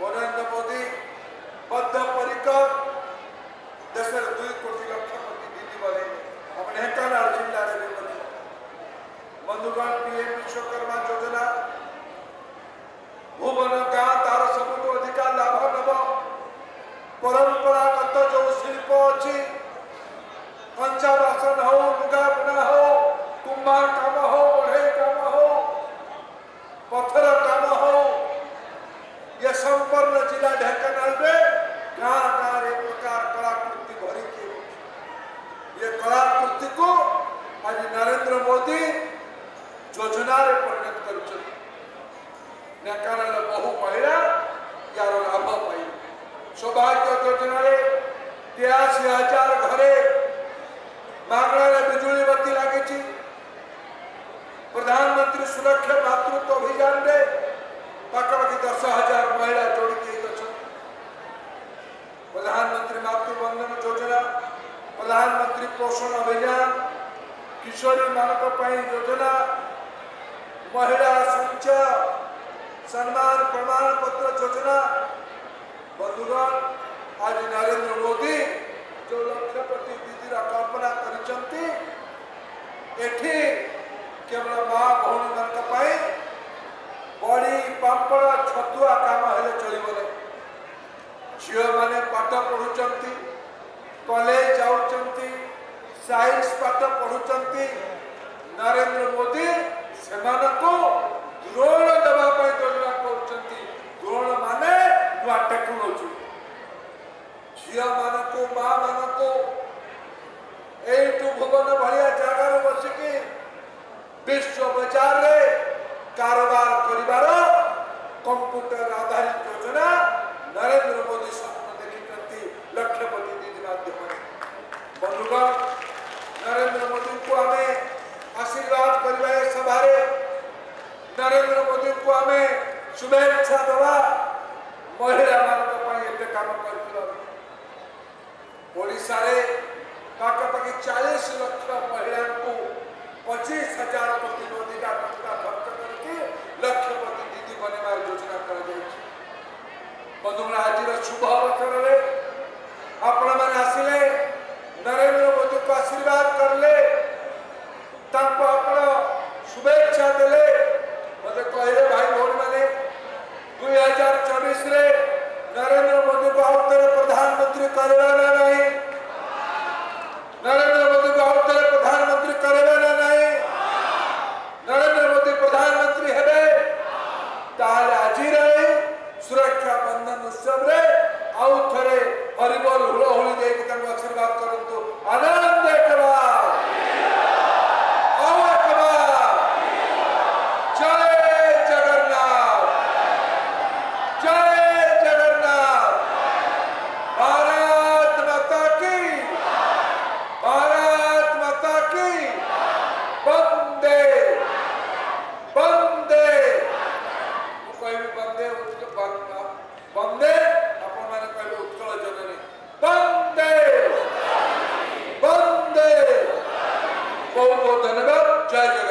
নরেন্দ্র মোদী পদ্ম পরিকর দেশের দুই কোটি লক্ষপতি দিদি বলে আমি ঢেঙ্কানাল জিল্লার বলি বন্ধুগণ পিএম বিশ্বকর্মা যোজনা, ভুবন গাঁ, তার সবুঠু অধিকা লাভ নেব। পরম্পরাগত যে শিল্প অছি কঞ্চা বাসন হো লুগা বুনা হো কুম্ভার কাম হো ये कलाकृति को आज नरेंद्र मोदी योजना परिणत कर ढेंकानाल बहु महिला, यार लाभ पाई सौभाग्य योजना रे तिरासी हज़ार घरे। मागणार बिजुली बत्ती પ્રધાનમંત્રી પોષણ અભિયાન કિશોરીମାନଙ୍କ ପାଇଁ ଯୋଜନା ମହିଳା ସଞ୍ଚୟ ସମ୍ମାନ ପ୍ରମାଣପତ୍ର ଯୋଜନା ବନ୍ଧୁଗଣ ଆଜି ନରେନ୍ଦ୍ର ମୋଦି ଯେଉଁ ଲକ୍ଷ୍ୟ ପ୍ରତି ଦିଦିର କଳ୍ପନା କରିଛନ୍ତି ଏଠି କେବଳ ମା ଭଉଣୀମାନଙ୍କ ପାଇଁ ବଡ଼ି ପାମ୍ପଡ଼ ଛତୁଆ କାମ ହେଲେ ଚଳିବ ନାହିଁ ଝିଅମାନେ ପାଠ ପଢ଼ୁଛନ୍ତି କଲେଜ ସାଇନ୍ସ ପାଠ ପଢ଼ୁଛନ୍ତି ନରେନ୍ଦ୍ର ମୋଦି ସେମାନଙ୍କୁ ଦ୍ରୋଣ ଦେବା ପାଇଁ ଯୋଜନା କରୁଛନ୍ତି ଦ୍ରୋଣ ମାନେ ନୂଆ ଟେକ୍ନୋଲୋଜି ଝିଅମାନଙ୍କୁ ମା ମାନଙ୍କୁ ଏଇଠୁ ଭୁବନ ଭଳିଆ ଜାଗାରେ ବସିକି ବିଶ୍ୱ ବଜାରରେ କାରବାର କରିବାର କମ୍ପ୍ୟୁଟର ଆଧାରିତ ଯୋଜନା ନରେନ୍ଦ୍ର ମୋଦି પરિવારે સભારે નરેન્દ્ર મોદીଙ୍କୁ ଆମେ ଶୁଭେଚ୍ଛା ଦେବା ମହିଳାମାନଙ୍କ ପାଇଁ ଏତେ କାମ କରିଥିଲ ଓଡ଼ିଶାରେ ପାଖାପାଖି ଚାଳିଶ ଲକ୍ଷ ମହିଳାଙ୍କୁ ପଚିଶ ହଜାର କୋଟି ଅଧିକା ଟଙ୍କା ଖର୍ଚ୍ଚ କରିକି ଲକ୍ଷପତି ଦିଦି ବନେଇବାର ଯୋଜନା କରାଯାଇଛି ବନ୍ଧୁମାନେ ଆଜିର ଶୁଭ ଅବସରରେ ଆପଣମାନେ ଆସିଲେ ନରେନ୍ଦ୍ର ମୋଦିଙ୍କୁ ଆଶୀର୍ବାଦ କଲେ ତାଙ୍କ শুভেচ্ছা দেলে মতো কহিলে ভাই ভৌণী মানে দুই হাজার চবিশে নরেন্দ্র মোদীকে আউ থরে প্রধানমন্ত্রী করবে না নাই নরেন্দ্র মোদীকে আউ থরে প্রধানমন্ত্রী করবে না নাই নরেন্দ্র মোদী প্রধানমন্ত্রী হবে তাহলে আজির সুরক্ষা বন্ধন উৎসবরে আউ থরে হরিবল হুড়হুড়ি দিয়ে তাকে আশীর্বাদ করতু আনন্দ বন্দে বন্দে আপনার কে উৎকল জননী বন্দে বন্দে বহু বহু ধন্যবাদ জয় জগন্নাথ